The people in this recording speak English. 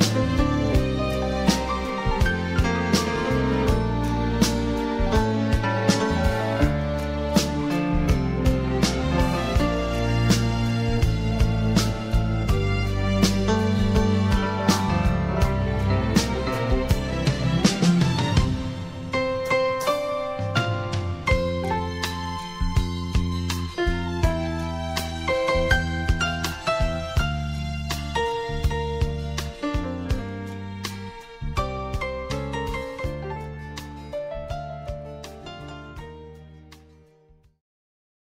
Bye.